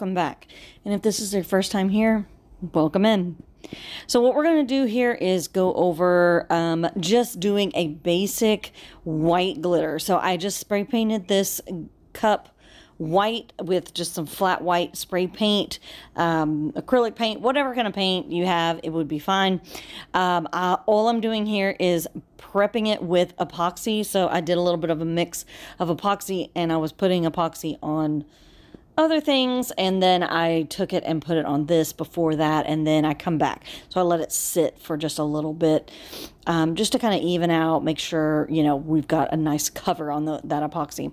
Welcome back. And if this is your first time here, welcome in. So what we're going to do here is go over um, just doing a basic white glitter. So I just spray painted this cup white with just some flat white spray paint, um, acrylic paint, whatever kind of paint you have, it would be fine. Um, I, all I'm doing here is prepping it with epoxy. So I did a little bit of a mix of epoxy and I was putting epoxy on other things and then I took it and put it on this before that and then I come back. So I let it sit for just a little bit um, just to kind of even out, make sure, you know, we've got a nice cover on the, that epoxy.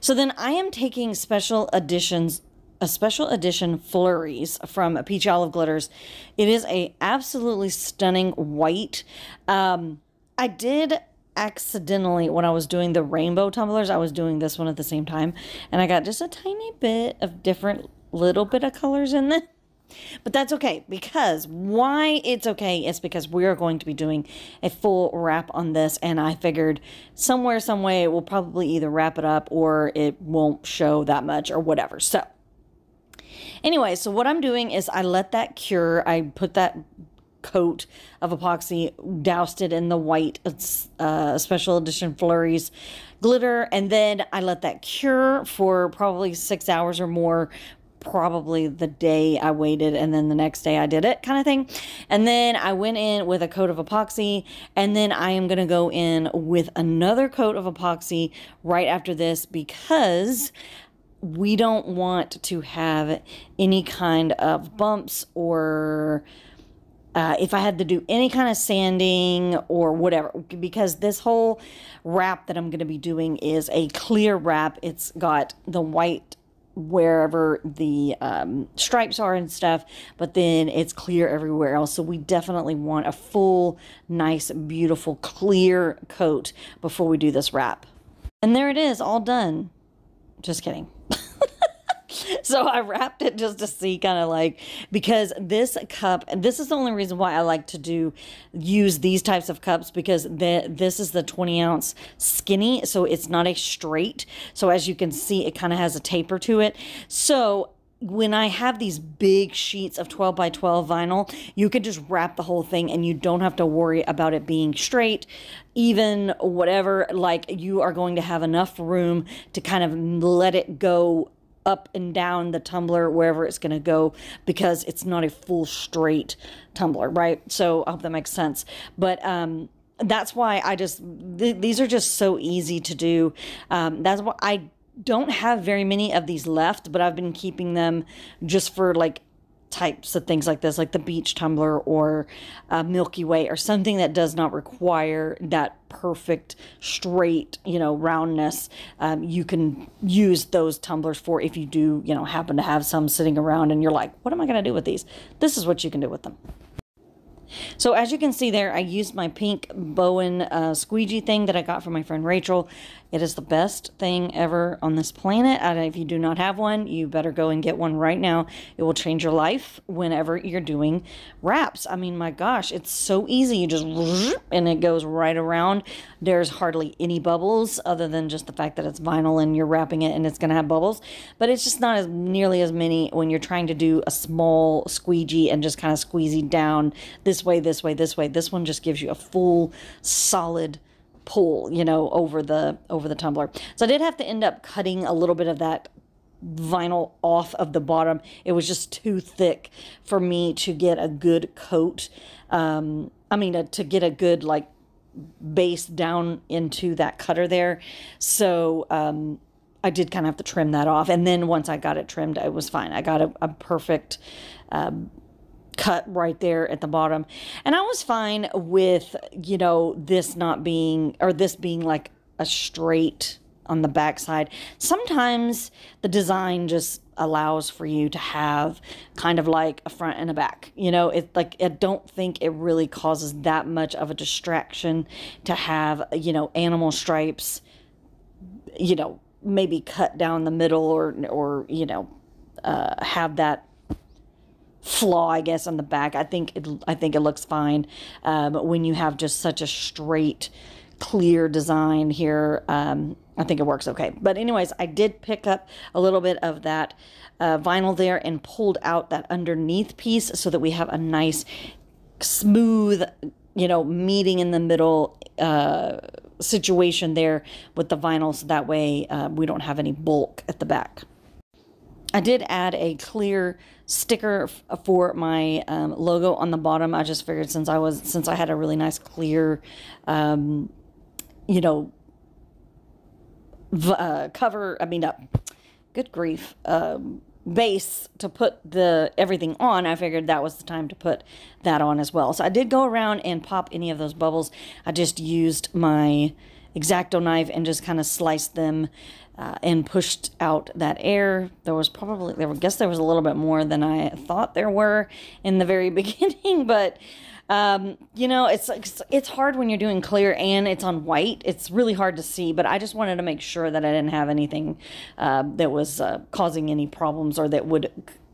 So then I am taking special editions a special edition flurries from Peachy Olive Glitters. It is a absolutely stunning white. Um, I did accidentally when I was doing the rainbow tumblers, I was doing this one at the same time, and I got just a tiny bit of different little bit of colors in there. But that's okay because why it's okay is because we're going to be doing a full wrap on this, and I figured somewhere, some way, we'll probably either wrap it up or it won't show that much or whatever. So, anyway, so what I'm doing is I let that cure. I put that coat of epoxy, doused it in the white uh, special edition flurries glitter, and then I let that cure for probably six hours or more. Probably the day I waited, and then the next day I did it, kind of thing. And then I went in with a coat of epoxy, and then I am going to go in with another coat of epoxy right after this because we don't want to have any kind of bumps or uh, if I had to do any kind of sanding or whatever, because this whole wrap that I'm going to be doing is a clear wrap. It's got the white wherever the um, stripes are and stuff, but then it's clear everywhere else. So we definitely want a full, nice, beautiful, clear coat before we do this wrap. And there it is, all done. Just kidding. so I wrapped it just to see kind of like because this cup and this is the only reason why I like to do use these types of cups because the, this is the 20 ounce skinny so it's not a straight so as you can see it kind of has a taper to it so when I have these big sheets of 12 by 12 vinyl, you can just wrap the whole thing and you don't have to worry about it being straight, even whatever. Like you are going to have enough room to kind of let it go up and down the tumbler wherever it's going to go because it's not a full straight tumbler, right? So I hope that makes sense. But um, that's why I just th- these are just so easy to do. Um, that's why I don't have very many of these left, but I've been keeping them just for like types of things like this, like the beach tumbler or uh, Milky Way or something that does not require that perfect straight, you know, roundness. Um, you can use those tumblers for if you do, you know, happen to have some sitting around and you're like, what am I going to do with these? This is what you can do with them. So as you can see there, I used my pink Bowen uh, squeegee thing that I got from my friend Rachel. It is the best thing ever on this planet. And if you do not have one, you better go and get one right now. It will change your life whenever you're doing wraps. I mean, my gosh, it's so easy. You just and it goes right around. There's hardly any bubbles other than just the fact that it's vinyl and you're wrapping it and it's going to have bubbles. But it's just not as nearly as many when you're trying to do a small squeegee and just kind of squeezing down this way, this way, this way. This one just gives you a full, solid pull, you know, over the over the tumbler. So I did have to end up cutting a little bit of that vinyl off of the bottom. It was just too thick for me to get a good coat. Um, I mean, uh, to get a good like base down into that cutter there. So um, I did kind of have to trim that off. And then once I got it trimmed, it was fine. I got a, a perfect um, cut right there at the bottom. And I was fine with, you know, this not being, or this being like a straight on the backside. Sometimes the design just allows for you to have kind of like a front and a back. You know, it like I don't think it really causes that much of a distraction to have, you know, animal stripes, you know, maybe cut down the middle or or, you know, uh, have that flaw, I guess, on the back. I think it, I think it looks fine um, when you have just such a straight, clear design here. Um, I think it works okay. But anyways, I did pick up a little bit of that uh, vinyl there and pulled out that underneath piece so that we have a nice smooth, you know, meeting in the middle uh, situation there with the vinyl so that way uh, we don't have any bulk at the back. I did add a clear sticker for my um, logo on the bottom. I just figured since I was since I had a really nice clear, um, you know, uh, cover. I mean, uh, good grief, um, base to put the everything on. I figured that was the time to put that on as well. So I did go around and pop any of those bubbles. I just used my X-Acto knife and just kind of sliced them uh, and pushed out that air. There was probably, there, I guess there was a little bit more than I thought there were in the very beginning, but um, you know, it's, it's it's hard when you're doing clear and it's on white. It's really hard to see, but I just wanted to make sure that I didn't have anything uh, that was uh, causing any problems or that would,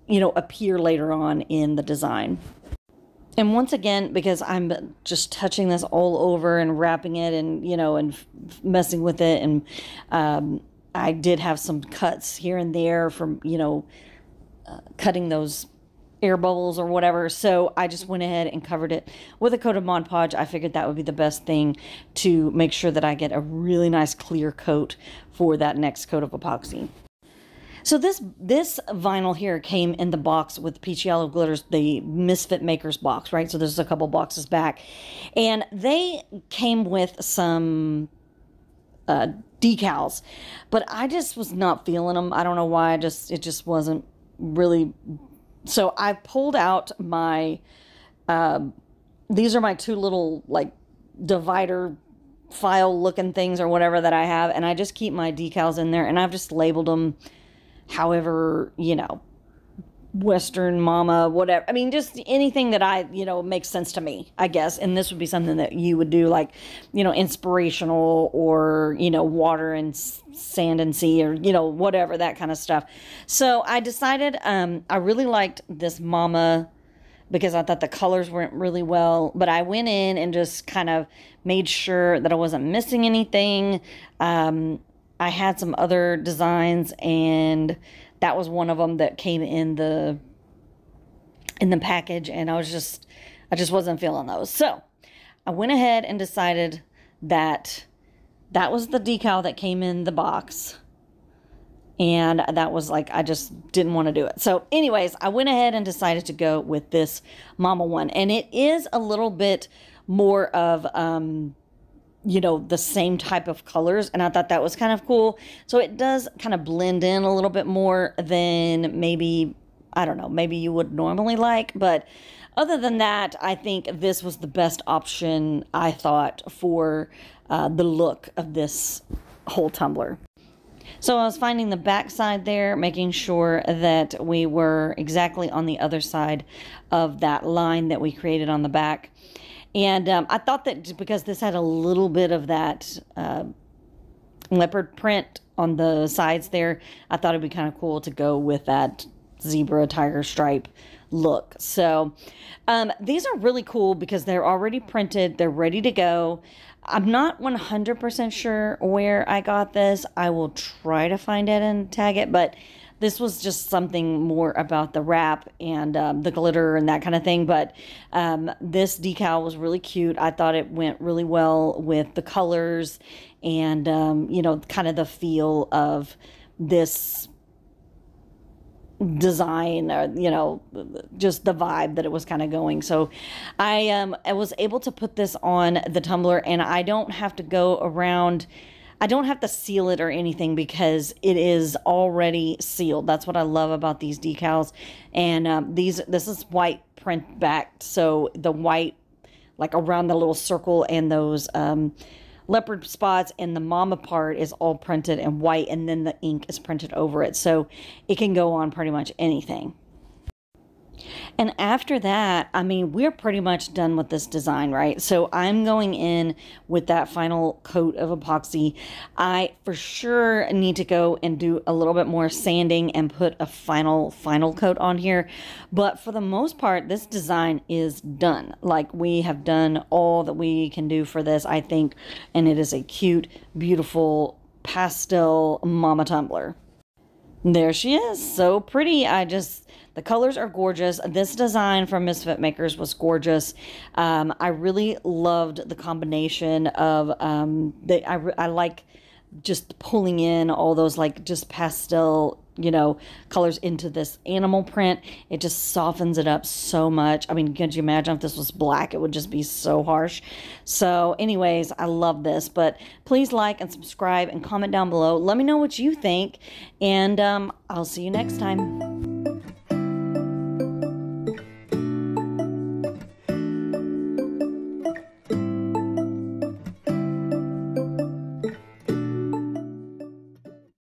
you know, appear later on in the design. And once again, because I'm just touching this all over and wrapping it and, you know, and messing with it. And um, I did have some cuts here and there from, you know, uh, cutting those air bubbles or whatever. So I just went ahead and covered it with a coat of Mod Podge. I figured that would be the best thing to make sure that I get a really nice clear coat for that next coat of epoxy. So this this vinyl here came in the box with Peachy Olive Glitters, the Misfit Makers box, right? So there's a couple boxes back. And they came with some uh, decals, but I just was not feeling them. I don't know why. I just it just wasn't really. So I pulled out my. Uh, these are my two little like divider file looking things or whatever that I have, and I just keep my decals in there, and I've just labeled them however, you know, Western mama, whatever. I mean, just anything that I, you know, makes sense to me, I guess. And this would be something that you would do, like, you know, inspirational or, you know, water and sand and sea or, you know, whatever, that kind of stuff. So I decided um, I really liked this mama because I thought the colors went really well. But I went in and just kind of made sure that I wasn't missing anything. Um, I had some other designs and that was one of them that came in the in the package and I was just I just wasn't feeling those. So, I went ahead and decided that that was the decal that came in the box. And that was like I just didn't want to do it. So, anyways, I went ahead and decided to go with this Mama one and it is a little bit more of um you know, the same type of colors. And I thought that was kind of cool. So it does kind of blend in a little bit more than maybe, I don't know, maybe you would normally like. But other than that, I think this was the best option, I thought, for uh, the look of this whole tumbler. So I was finding the back side there, making sure that we were exactly on the other side of that line that we created on the back. And um, I thought that because this had a little bit of that uh, leopard print on the sides there, I thought it'd be kind of cool to go with that zebra tiger stripe look. So um, these are really cool because they're already printed, they're ready to go. I'm not 100% sure where I got this. I will try to find it and tag it, but this was just something more about the wrap and um, the glitter and that kind of thing. But um, this decal was really cute. I thought it went really well with the colors and, um, you know, kind of the feel of this design or you know just the vibe that it was kind of going so i um i was able to put this on the tumbler and i don't have to go around I don't have to seal it or anything because it is already sealed. That's what I love about these decals. And um, these, this is white print backed, so the white, like around the little circle and those um, leopard spots and the mama part is all printed in white, and then the ink is printed over it, so it can go on pretty much anything. And after that, I mean, we're pretty much done with this design, right? So I'm going in with that final coat of epoxy. I for sure need to go and do a little bit more sanding and put a final, final coat on here. But for the most part, this design is done. Like we have done all that we can do for this, I think. And it is a cute, beautiful pastel mama tumbler. There she is. So pretty. I just, the colors are gorgeous. This design from Misfit Makers was gorgeous. Um, I really loved the combination of, um, the, I, I like just pulling in all those like just pastel you know colors into this animal print. It just softens it up so much. I mean could you imagine if this was black? It would just be so harsh. So anyways i love this but please like and subscribe and comment down below. Let me know what you think and um, i'll see you next time